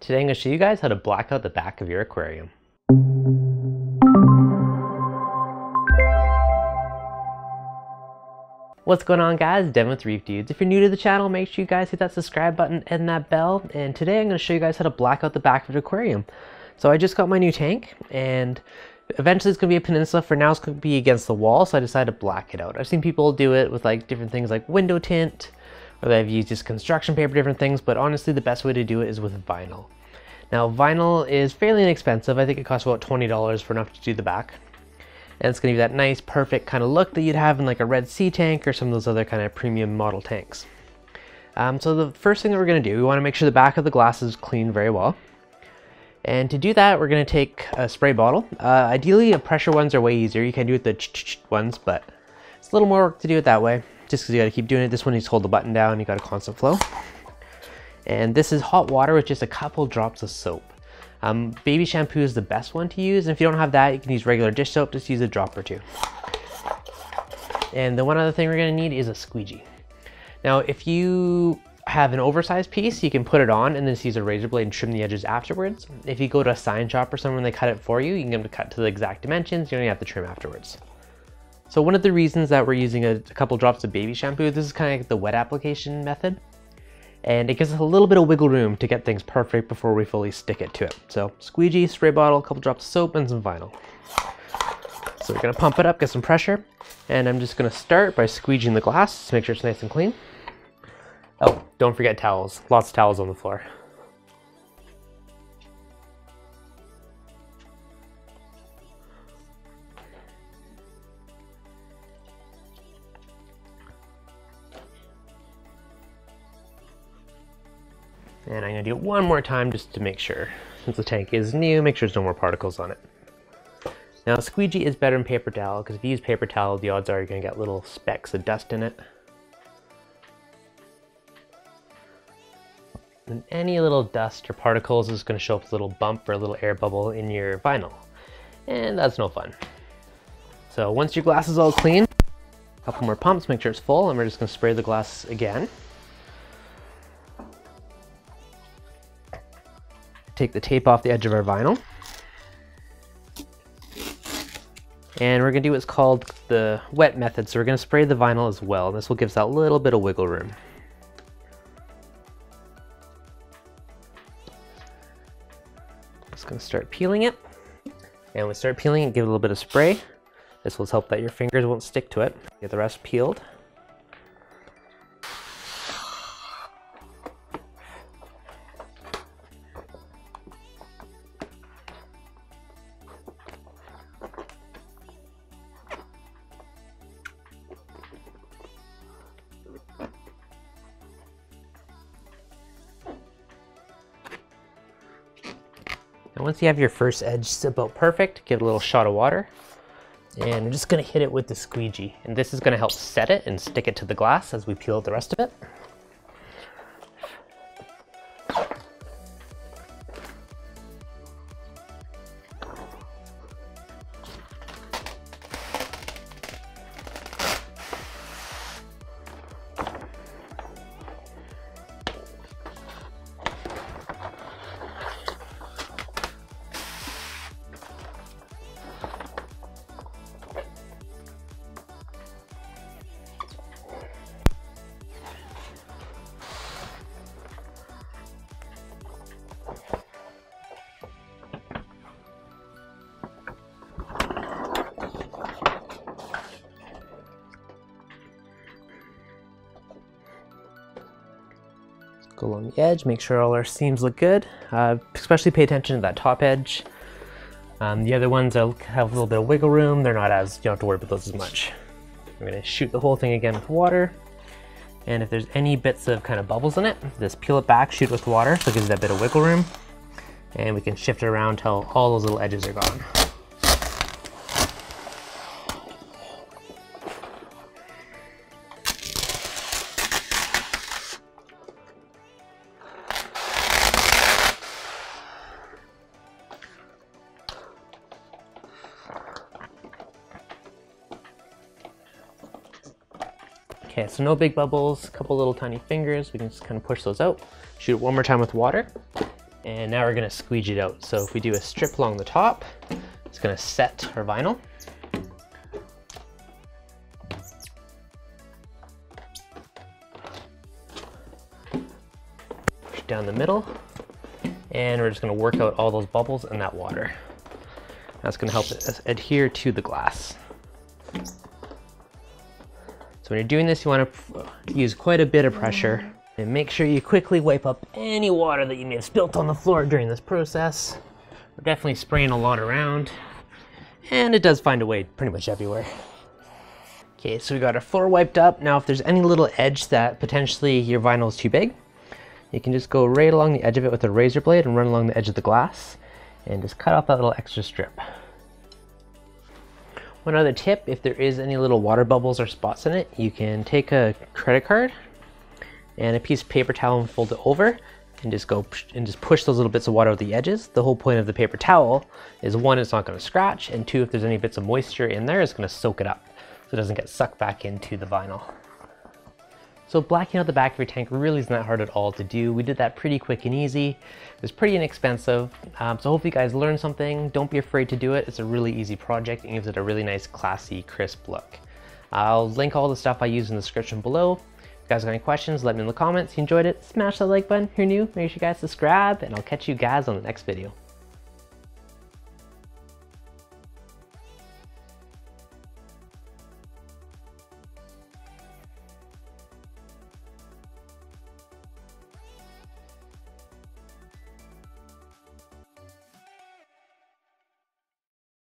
Today I'm going to show you guys how to black out the back of your aquarium. What's going on guys? Devin with Reef Dudes. If you're new to the channel, make sure you guys hit that subscribe button and that bell. And today I'm going to show you guys how to black out the back of your aquarium. So I just got my new tank and eventually it's going to be a peninsula. For now it's going to be against the wall, so I decided to black it out. I've seen people do it with like different things like window tint, or that I've used just construction paper, different things, but honestly the best way to do it is with vinyl. Now vinyl is fairly inexpensive. I think it costs about $20 for enough to do the back. And it's gonna be that nice, perfect kind of look that you'd have in like a Red Sea tank or some of those other kind of premium model tanks. Um, so the first thing that we're gonna do, we wanna make sure the back of the glass is clean very well. And to do that, we're gonna take a spray bottle. Uh, ideally, pressure ones are way easier. You can do it the ch -ch -ch ones, but it's a little more work to do it that way, just because you gotta keep doing it. This one, you just hold the button down, you got a constant flow. And this is hot water with just a couple drops of soap. Um, baby shampoo is the best one to use. And if you don't have that, you can use regular dish soap, just use a drop or two. And the one other thing we're gonna need is a squeegee. Now, if you have an oversized piece, you can put it on and then just use a razor blade and trim the edges afterwards. If you go to a sign shop or someone, they cut it for you, you can get them to cut to the exact dimensions, you don't have to trim afterwards. So one of the reasons that we're using a, a couple drops of baby shampoo, this is kind of like the wet application method and it gives us a little bit of wiggle room to get things perfect before we fully stick it to it. So squeegee, spray bottle, a couple drops of soap, and some vinyl. So we're gonna pump it up, get some pressure, and I'm just gonna start by squeegeeing the glass to make sure it's nice and clean. Oh, don't forget towels. Lots of towels on the floor. And I'm gonna do it one more time just to make sure. Since the tank is new, make sure there's no more particles on it. Now squeegee is better than paper towel because if you use paper towel, the odds are you're gonna get little specks of dust in it. And any little dust or particles is gonna show up as a little bump or a little air bubble in your vinyl. And that's no fun. So once your glass is all clean, a couple more pumps, make sure it's full, and we're just gonna spray the glass again. Take the tape off the edge of our vinyl. And we're gonna do what's called the wet method. So we're gonna spray the vinyl as well. This will give us that little bit of wiggle room. Just gonna start peeling it. And we start peeling it, give it a little bit of spray. This will help that your fingers won't stick to it. Get the rest peeled. And once you have your first edge about perfect, give it a little shot of water. And I'm just gonna hit it with the squeegee. And this is gonna help set it and stick it to the glass as we peel the rest of it. Go along the edge, make sure all our seams look good. Uh, especially pay attention to that top edge. Um, the other ones have a little bit of wiggle room. They're not as, you don't have to worry about those as much. I'm gonna shoot the whole thing again with water. And if there's any bits of kind of bubbles in it, just peel it back, shoot with water, so it gives that bit of wiggle room. And we can shift it around until all those little edges are gone. Okay, so no big bubbles, a couple little tiny fingers. We can just kind of push those out. Shoot it one more time with water. And now we're gonna squeegee it out. So if we do a strip along the top, it's gonna set our vinyl. Push down the middle, and we're just gonna work out all those bubbles in that water. That's gonna help it adhere to the glass. So when you're doing this, you wanna use quite a bit of pressure and make sure you quickly wipe up any water that you may have spilt on the floor during this process. We're definitely spraying a lot around and it does find a way pretty much everywhere. Okay, so we got our floor wiped up. Now if there's any little edge that potentially your vinyl is too big, you can just go right along the edge of it with a razor blade and run along the edge of the glass and just cut off that little extra strip. One other tip, if there is any little water bubbles or spots in it, you can take a credit card and a piece of paper towel and fold it over and just go and just push those little bits of water out the edges. The whole point of the paper towel is one, it's not gonna scratch, and two, if there's any bits of moisture in there, it's gonna soak it up so it doesn't get sucked back into the vinyl. So blacking out the back of your tank really isn't that hard at all to do. We did that pretty quick and easy. It was pretty inexpensive. Um, so hopefully you guys learned something. Don't be afraid to do it. It's a really easy project and gives it a really nice, classy, crisp look. I'll link all the stuff I use in the description below If you guys got any questions, let me in the comments. If you enjoyed it, smash that like button. If you're new, make sure you guys subscribe, and I'll catch you guys on the next video.